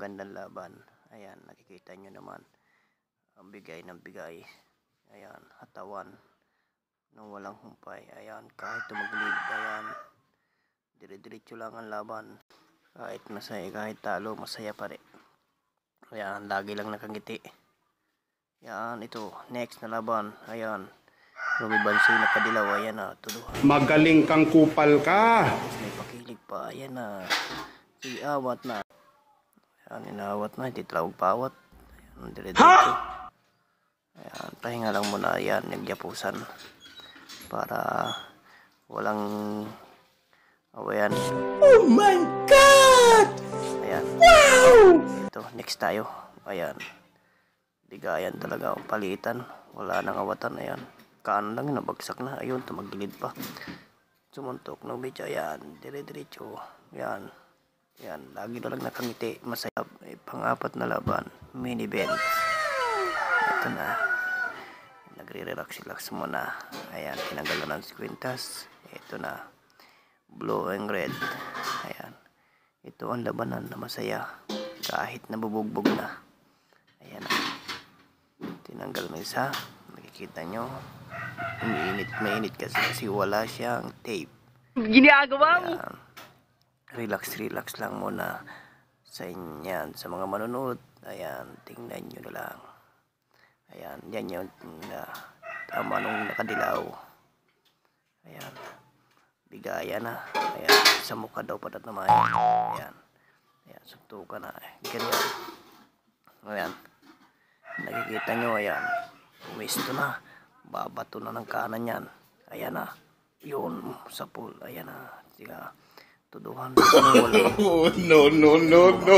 magandang laban. Ayan, nakikita nyo naman. Ang bigay ng bigay. Ayan, hatawan. Nung walang humpay. Ayan, kahit tumagilid. Ayan, dire-diretso lang ang laban. Kahit masaya, kahit talo, masaya pa rin. Ayan, lagi lang nakangiti. Ayan, ito, next na laban. Ayan, Rumibansay na kadilaw. Ayan na, tuluhan. Magaling kang kupal ka. May pakilig pa. Ayan na. Iawat na. Ayan, inawat na. Titlawag pa awat. Ayan, dire-diretso. Ayan, pahinga lang muna. Ayan, nagyapusan. Para walang awayan. Oh my God! Ayan. Wow! Ito, next tayo. Ayan. Bigayan talaga. Palitan. Wala nang awatan. Ayan. Kaan lang, nabagsak na. Ayun, tumagilid pa. Sumuntok ng bitya. Ayan. Dire-diretso. Ayan. Ayan. Lagi na lang nakangiti. Masaya. Eh, pang-apat na laban. Mini bench. Ito na. Nagre-relax-relax muna. Ayan. Tinanggal na ng kwintas. Ito na. Blue and red. Ayan. Ito ang labanan na masaya. Kahit nabubugbog na. Ayan na. Tinanggal mo isa. Nakikita nyo. Umiinit, mainit kasi kasi wala siyang tape. Ginagawa mo. Ayan. Relax, relax lang muna sa inyan. Sa mga manonood, ayan, tingnan nyo na lang. Ayan, yan yung na, tama nung nakadilaw. Ayan. Bigaya na. Ayan, sa mukha daw patat naman. Ayan. Ayan, suntukan na. Ganyan. Ayan. Nakikita nyo, ayan. Pumisto na. Babato na ng kanan yan. Ayan na. Yun, sa pool. Ayan na. Siga. तो दोबारा no no no no